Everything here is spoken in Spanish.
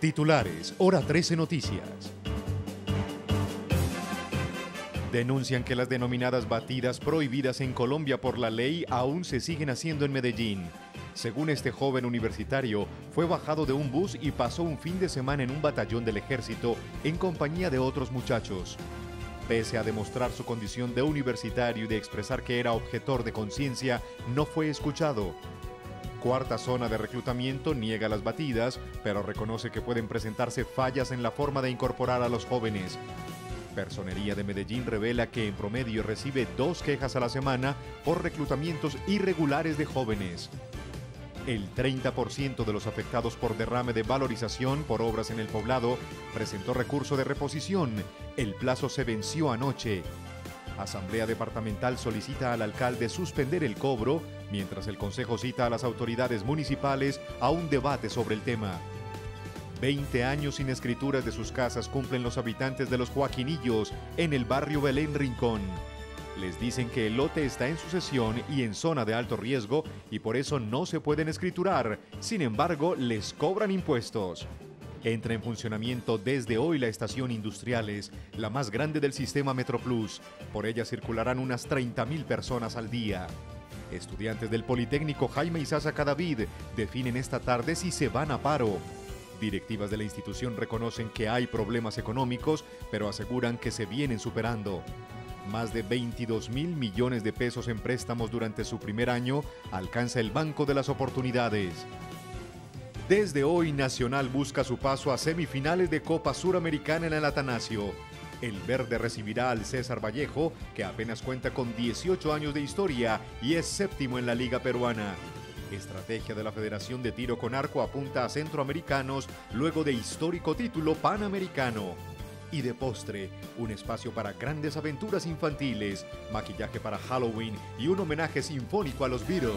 Titulares, hora 13 Noticias. Denuncian que las denominadas batidas prohibidas en Colombia por la ley aún se siguen haciendo en Medellín. Según este joven universitario, fue bajado de un bus y pasó un fin de semana en un batallón del ejército en compañía de otros muchachos. Pese a demostrar su condición de universitario y de expresar que era objetor de conciencia, no fue escuchado. Cuarta zona de reclutamiento niega las batidas, pero reconoce que pueden presentarse fallas en la forma de incorporar a los jóvenes. Personería de Medellín revela que en promedio recibe dos quejas a la semana por reclutamientos irregulares de jóvenes. El 30% de los afectados por derrame de valorización por obras en el poblado presentó recurso de reposición. El plazo se venció anoche. Asamblea Departamental solicita al alcalde suspender el cobro, mientras el Consejo cita a las autoridades municipales a un debate sobre el tema. 20 años sin escrituras de sus casas cumplen los habitantes de los Joaquinillos en el barrio Belén Rincón. Les dicen que el lote está en sucesión y en zona de alto riesgo y por eso no se pueden escriturar. Sin embargo, les cobran impuestos. Entra en funcionamiento desde hoy la estación Industriales, la más grande del sistema Metroplus. Por ella circularán unas 30.000 personas al día. Estudiantes del Politécnico Jaime Isaza Cadavid definen esta tarde si se van a paro. Directivas de la institución reconocen que hay problemas económicos, pero aseguran que se vienen superando. Más de 22 mil millones de pesos en préstamos durante su primer año alcanza el Banco de las Oportunidades. Desde hoy Nacional busca su paso a semifinales de Copa Suramericana en el Atanasio. El verde recibirá al César Vallejo, que apenas cuenta con 18 años de historia y es séptimo en la Liga Peruana. Estrategia de la Federación de Tiro con Arco apunta a centroamericanos luego de histórico título panamericano. Y de postre, un espacio para grandes aventuras infantiles, maquillaje para Halloween y un homenaje sinfónico a los Beatles.